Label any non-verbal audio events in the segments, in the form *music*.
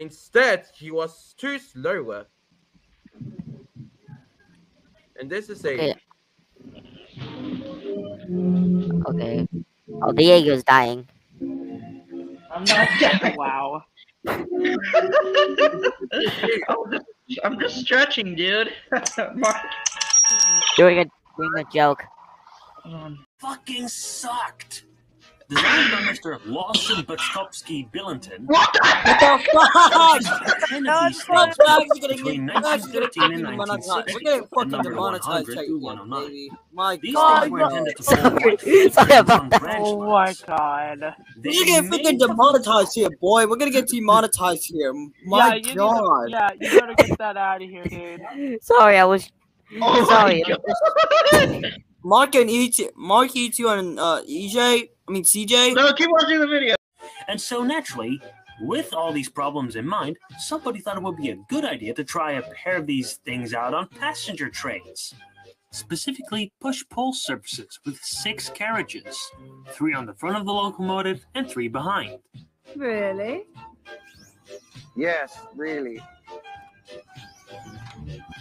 Instead, he was too slower. And this is a Okay. Okay. Oh, Diego's dying. I'm not dying. *laughs* Wow. *laughs* I'm just stretching, dude. *laughs* Mark. Doing a doing a joke. Um, fucking sucked. Designed by Mr. Lawson Butchkowski Billinton. what the What the fuck? No, of these not bags are getting between bags are getting 1913 and 1960, We're getting fucking number demonetized 100 through 109. baby. My These God, things were bro. intended to Sorry. form one *laughs* Sorry about that. Oh my god. They We're getting made freaking demonetized here, boy. We're gonna get demonetized here. My yeah, you need God. to, yeah, you better get that out of here, dude. Sorry, I was Oh sorry. my god. Mark and ET, Mark E2 and uh, EJ, I mean CJ. no, keep watching the video. And so naturally, with all these problems in mind, somebody thought it would be a good idea to try a pair of these things out on passenger trains. Specifically, push-pull surfaces with six carriages, three on the front of the locomotive and three behind. Really? yes, really.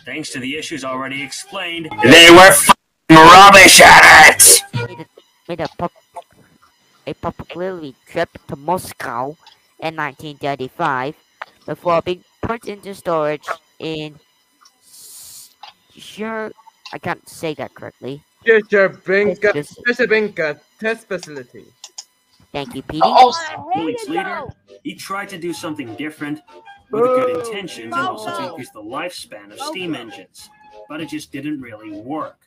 Thanks to the issues already explained, they were f***ing rubbish at it! Made a, made a, pop, a popularity trip to Moscow in 1935 before being put into storage in sure I can't say that correctly. Chichabinka, This- Chichabinka test facility. Thank you, Petey. Oh, I Weeks later, he tried to do something different with good oh. intentions and also to oh. increase the lifespan of oh, steam engines, but it just didn't really work.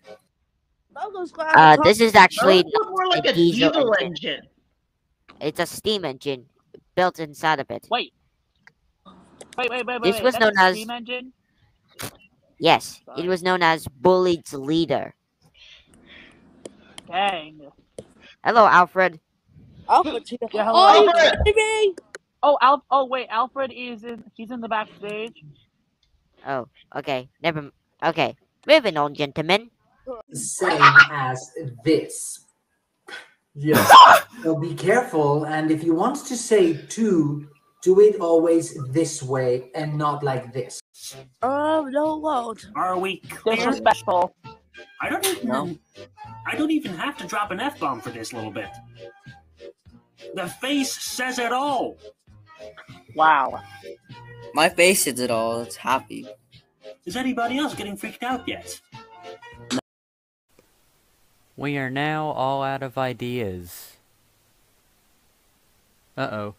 Uh, this is actually That more like a a diesel diesel engine. engine. it's a steam engine built inside of it. Wait. Wait, wait, wait, wait. This wait. was That's known a as- steam engine? Yes, it was known as Bulleid's leader. Dang. Hello, Alfred. Alfred here. Yeah, Oh, Alfred! baby! Oh, Al. Oh, wait. Alfred is in. He's in the backstage. Oh, okay, never. m- Okay, moving on, gentlemen. Same as this. Yes. *laughs* so be careful, and if you want to say two, do it always this way and not like this. Oh, no, what? Are we clear? Disrespectful. I don't even No. I don't even have to drop an F bomb for this little bit. The face says it all. Wow. My face says it all. It's happy. Is anybody else getting freaked out yet? We are now all out of ideas. Uh oh.